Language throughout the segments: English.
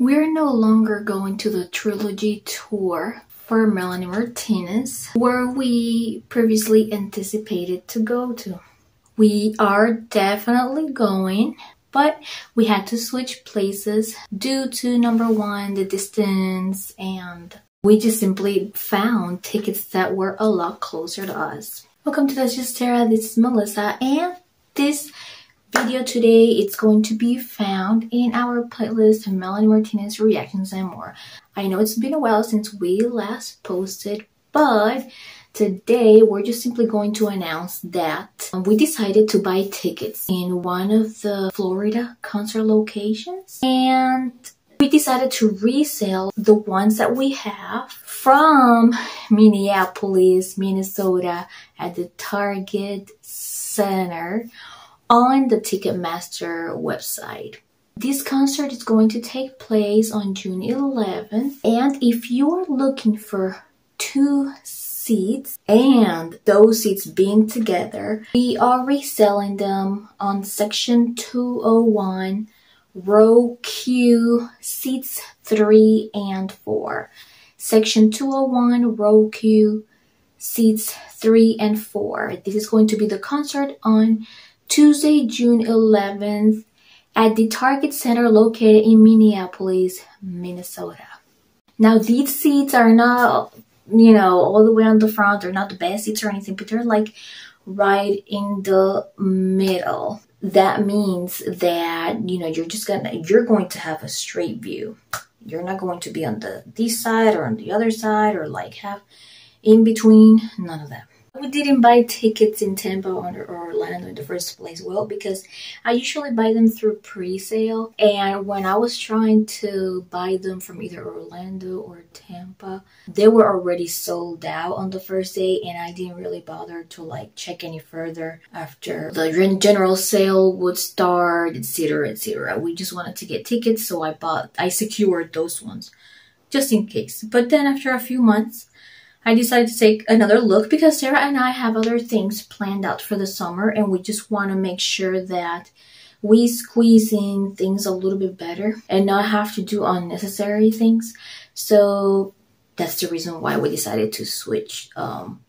We're no longer going to the trilogy tour for Melanie Martinez, where we previously anticipated to go to. We are definitely going, but we had to switch places due to number one, the distance, and we just simply found tickets that were a lot closer to us. Welcome to That's Just Tara, this is Melissa, and this video today it's going to be found in our playlist Melanie Martinez reactions and more. I know it's been a while since we last posted, but today we're just simply going to announce that we decided to buy tickets in one of the Florida concert locations and we decided to resell the ones that we have from Minneapolis, Minnesota at the Target Center on the Ticketmaster website. This concert is going to take place on June 11th and if you are looking for two seats and those seats being together, we are reselling them on section 201 row Q seats 3 and 4. Section 201 row Q seats 3 and 4. This is going to be the concert on Tuesday, June 11th at the Target Center located in Minneapolis, Minnesota. Now these seats are not, you know, all the way on the front. They're not the best seats or anything, but they're like right in the middle. That means that, you know, you're just gonna, you're going to have a straight view. You're not going to be on the this side or on the other side or like have in between, none of that. We didn't buy tickets in Tampa or Orlando in the first place. Well, because I usually buy them through pre-sale. And when I was trying to buy them from either Orlando or Tampa, they were already sold out on the first day. And I didn't really bother to like check any further after the general sale would start, etc, etc. We just wanted to get tickets. So I bought, I secured those ones just in case. But then after a few months, I decided to take another look because Sarah and I have other things planned out for the summer and we just want to make sure that we squeeze in things a little bit better and not have to do unnecessary things. So that's the reason why we decided to switch um,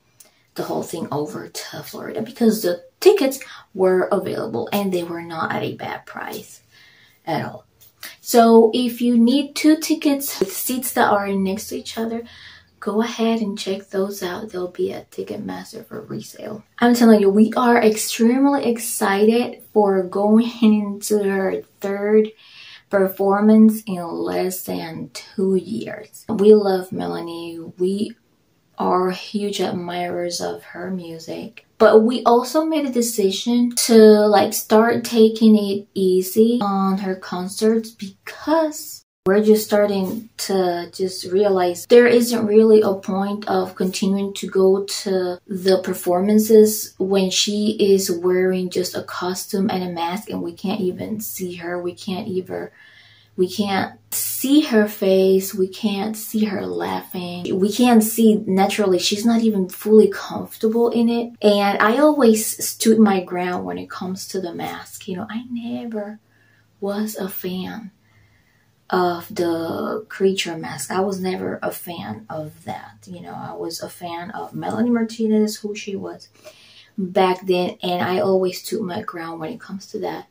the whole thing over to Florida because the tickets were available and they were not at a bad price at all. So if you need two tickets with seats that are next to each other, go ahead and check those out. They'll be at Ticketmaster for resale. I'm telling you, we are extremely excited for going into her third performance in less than two years. We love Melanie. We are huge admirers of her music. But we also made a decision to like start taking it easy on her concerts because we're just starting to just realize there isn't really a point of continuing to go to the performances when she is wearing just a costume and a mask and we can't even see her. We can't even we can't see her face. We can't see her laughing. We can't see naturally. She's not even fully comfortable in it. And I always stood my ground when it comes to the mask. You know, I never was a fan of the creature mask. I was never a fan of that. You know, I was a fan of Melanie Martinez, who she was back then, and I always took my ground when it comes to that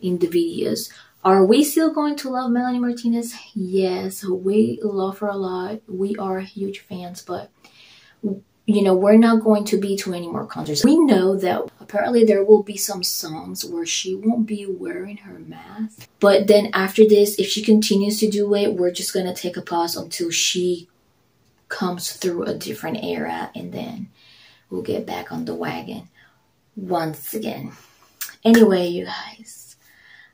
in the videos. Are we still going to love Melanie Martinez? Yes, we love her a lot. We are huge fans, but you know, we're not going to be to any more concerts. We know that apparently there will be some songs where she won't be wearing her mask. But then after this, if she continues to do it, we're just going to take a pause until she comes through a different era and then we'll get back on the wagon once again. Anyway, you guys,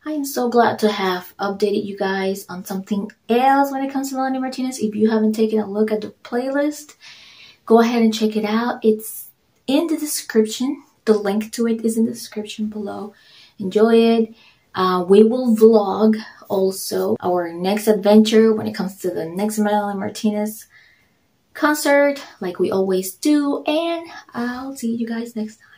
I am so glad to have updated you guys on something else when it comes to Melanie Martinez. If you haven't taken a look at the playlist, go ahead and check it out. It's in the description. The link to it is in the description below. Enjoy it. Uh, we will vlog also our next adventure when it comes to the next Melanie Martinez concert like we always do. And I'll see you guys next time.